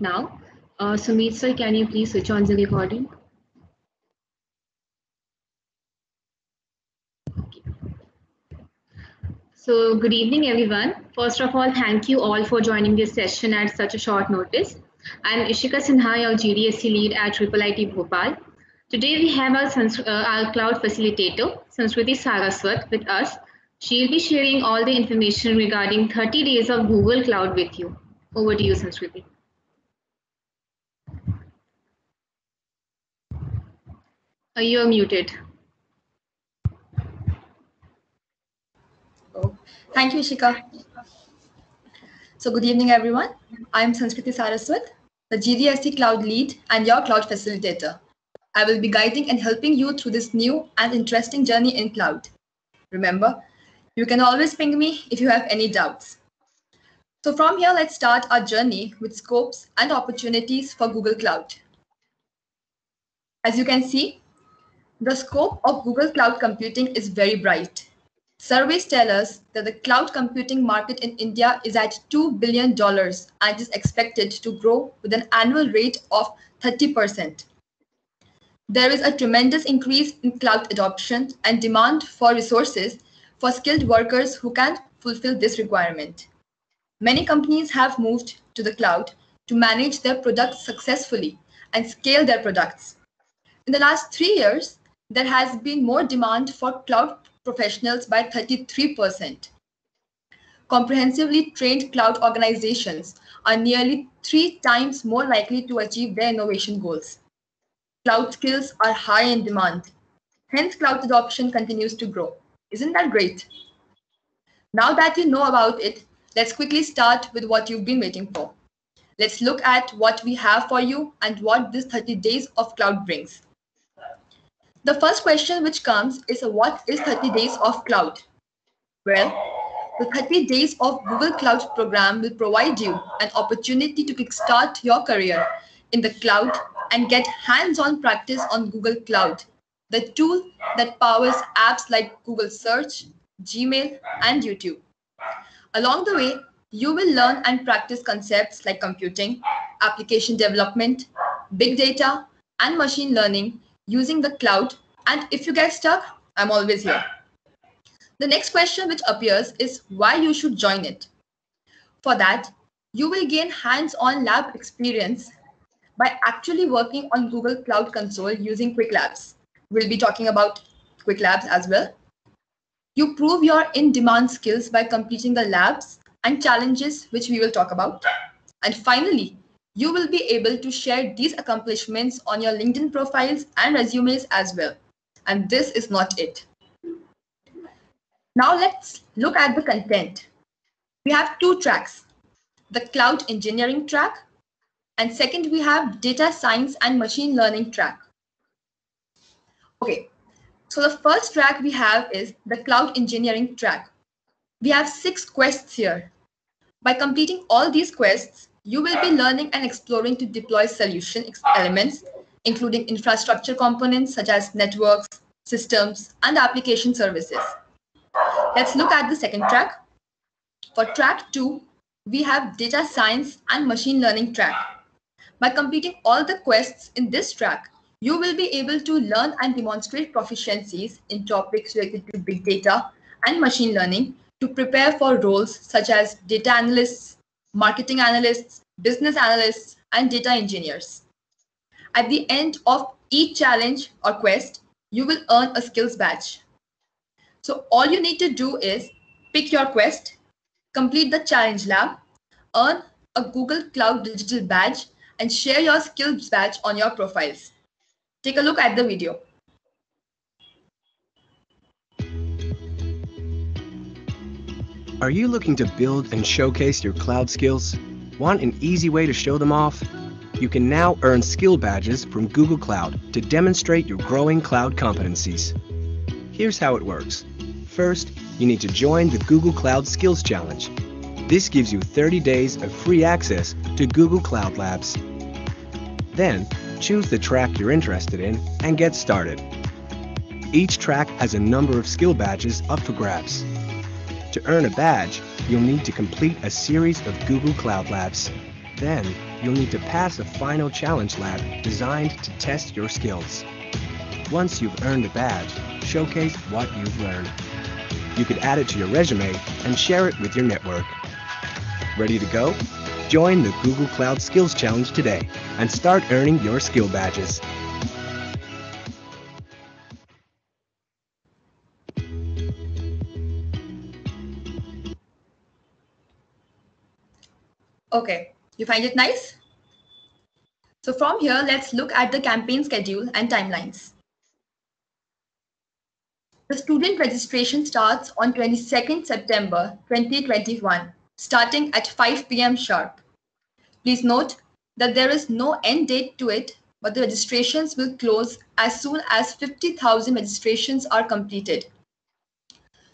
now. Uh, Sumit sir, can you please switch on the recording? So good evening, everyone. First of all, thank you all for joining this session at such a short notice. I'm Ishika Sinha, your GDSC lead at Triple IT Bhopal. Today we have our, uh, our cloud facilitator, Sanskriti Saraswat, with us. She'll be sharing all the information regarding 30 days of Google Cloud with you. Over to you, Sanskriti. Uh, you're muted. Oh, thank you, Ishika. So good evening, everyone. I'm Sanskriti Saraswat, the GDSC Cloud Lead and your Cloud Facilitator. I will be guiding and helping you through this new and interesting journey in cloud. Remember, you can always ping me if you have any doubts. So from here, let's start our journey with scopes and opportunities for Google Cloud. As you can see, the scope of Google Cloud Computing is very bright. Surveys tell us that the cloud computing market in India is at $2 billion and is expected to grow with an annual rate of 30%. There is a tremendous increase in cloud adoption and demand for resources for skilled workers who can fulfill this requirement. Many companies have moved to the cloud to manage their products successfully and scale their products. In the last three years, there has been more demand for cloud professionals by 33%. Comprehensively trained cloud organizations are nearly three times more likely to achieve their innovation goals. Cloud skills are high in demand. Hence, cloud adoption continues to grow. Isn't that great? Now that you know about it, let's quickly start with what you've been waiting for. Let's look at what we have for you and what this 30 days of cloud brings. The first question which comes is what is 30 days of cloud? Well, the 30 days of Google Cloud program will provide you an opportunity to kickstart your career in the cloud and get hands-on practice on Google Cloud, the tool that powers apps like Google Search, Gmail, and YouTube. Along the way, you will learn and practice concepts like computing, application development, big data, and machine learning using the cloud. And if you get stuck, I'm always here. The next question which appears is why you should join it. For that, you will gain hands-on lab experience by actually working on Google Cloud Console using Qwiklabs. We'll be talking about Qwiklabs as well. You prove your in-demand skills by completing the labs and challenges which we will talk about. And finally, you will be able to share these accomplishments on your LinkedIn profiles and resumes as well. And this is not it. Now let's look at the content. We have two tracks, the cloud engineering track, and second we have data science and machine learning track. Okay, so the first track we have is the cloud engineering track. We have six quests here. By completing all these quests, you will be learning and exploring to deploy solution elements, including infrastructure components such as networks, systems, and application services. Let's look at the second track. For track two, we have data science and machine learning track. By completing all the quests in this track, you will be able to learn and demonstrate proficiencies in topics related to big data and machine learning to prepare for roles such as data analysts, marketing analysts, business analysts, and data engineers. At the end of each challenge or quest, you will earn a skills badge. So all you need to do is pick your quest, complete the challenge lab, earn a Google Cloud Digital Badge, and share your skills badge on your profiles. Take a look at the video. Are you looking to build and showcase your cloud skills? Want an easy way to show them off? You can now earn skill badges from Google Cloud to demonstrate your growing cloud competencies. Here's how it works. First, you need to join the Google Cloud Skills Challenge. This gives you 30 days of free access to Google Cloud Labs. Then, choose the track you're interested in and get started. Each track has a number of skill badges up for grabs. To earn a badge, you'll need to complete a series of Google Cloud Labs. Then, you'll need to pass a final challenge lab designed to test your skills. Once you've earned a badge, showcase what you've learned. You could add it to your resume and share it with your network. Ready to go? Join the Google Cloud Skills Challenge today and start earning your skill badges. Okay, you find it nice? So from here, let's look at the campaign schedule and timelines. The student registration starts on 22nd September 2021, starting at 5 p.m. sharp. Please note that there is no end date to it, but the registrations will close as soon as 50,000 registrations are completed.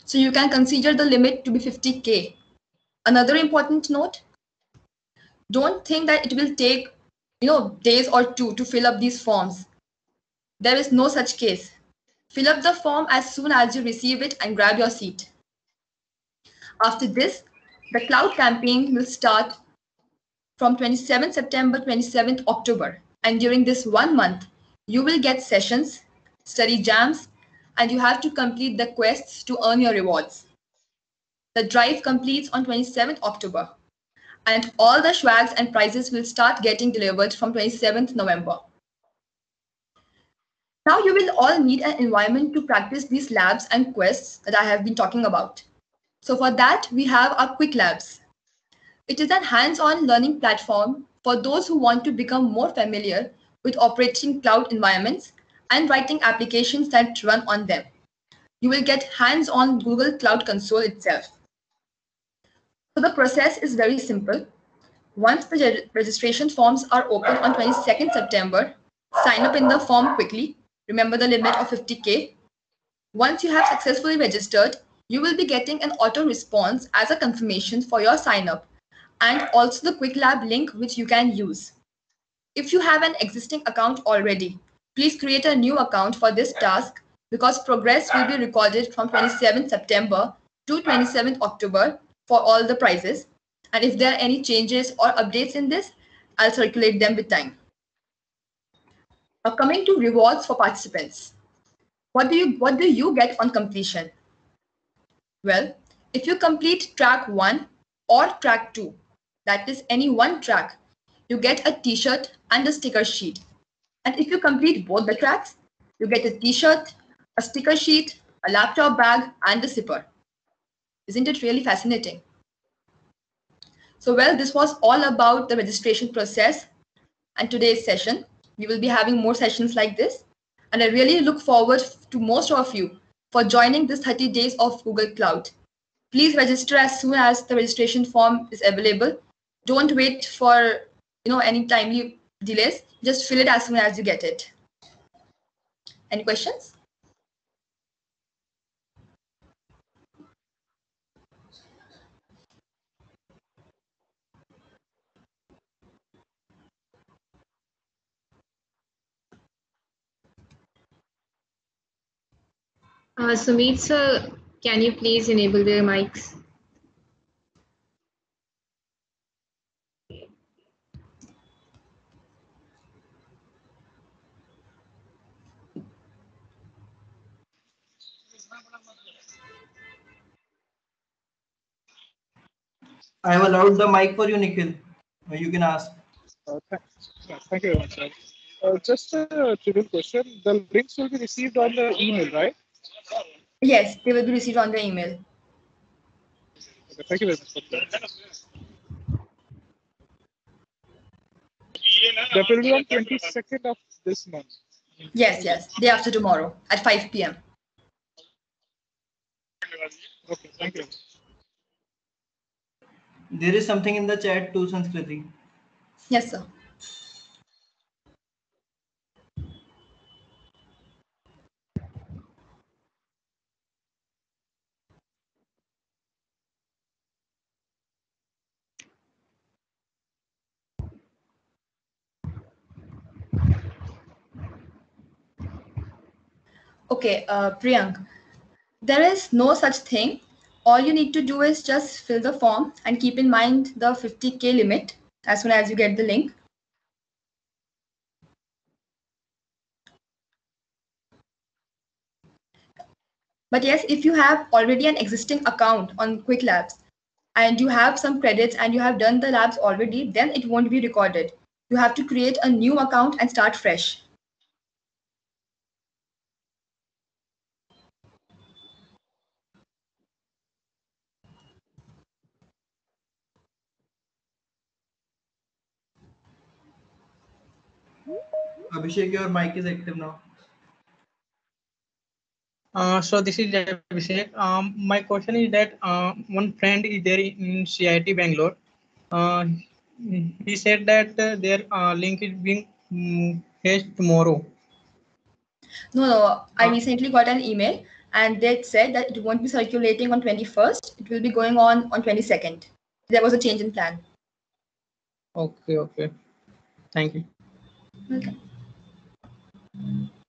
So you can consider the limit to be 50K. Another important note, don't think that it will take you know days or two to fill up these forms. There is no such case. Fill up the form as soon as you receive it and grab your seat. After this the cloud campaign will start from 27 september 27th october. And during this one month you will get sessions study jams and you have to complete the quests to earn your rewards. The drive completes on 27th october and all the swags and prizes will start getting delivered from 27th November. Now you will all need an environment to practice these labs and quests that I have been talking about. So for that, we have our Qwiklabs. It is a hands-on learning platform for those who want to become more familiar with operating cloud environments and writing applications that run on them. You will get hands-on Google Cloud Console itself. The process is very simple. Once the registration forms are open on 22nd September, sign up in the form quickly. Remember the limit of 50K. Once you have successfully registered, you will be getting an auto response as a confirmation for your sign up and also the Qwiklab link which you can use. If you have an existing account already, please create a new account for this task because progress will be recorded from 27th September to 27th October for all the prizes. And if there are any changes or updates in this, I'll circulate them with time. Now coming to rewards for participants. What do you what do you get on completion? Well, if you complete track one or track two, that is any one track, you get a t-shirt and a sticker sheet. And if you complete both the tracks, you get a t-shirt, a sticker sheet, a laptop bag, and a zipper. Isn't it really fascinating? So well, this was all about the registration process and today's session. We will be having more sessions like this. And I really look forward to most of you for joining this 30 days of Google Cloud. Please register as soon as the registration form is available. Don't wait for you know any timely delays. Just fill it as soon as you get it. Any questions? Uh, Sumit sir, can you please enable their mics? I have allowed the mic for you, Nikhil. Uh, You can ask. Uh, th- Thank you very much, sir. Uh, Just a trivial question. The links will be received on the email, right? Yes, they will be received on the email. Okay, Thank you very much. that. That will be on 22nd of this month. Yes, yes, day after tomorrow at 5 p.m. Okay, thank you. There is something in the chat too, Sanskriti. Yes, sir. Okay, uh, Priyank, there is no such thing. All you need to do is just fill the form and keep in mind the 50K limit. as soon as you get the link. But yes, if you have already an existing account on Qwiklabs and you have some credits and you have done the labs already, then it won't be recorded. You have to create a new account and start fresh. Abhishek, your mic is active now. Uh, so this is Abhishek. Um, my question is that uh, one friend is there in CIT Bangalore. Uh, he said that uh, their uh, link is being um, fetched tomorrow. No, no, I Uh. recently got an email and they said that it won't be circulating on 21st. It will be going on on 22nd. There was a change in plan. Okay, okay. Thank you. Okay. Mm-hmm.